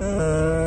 Uh...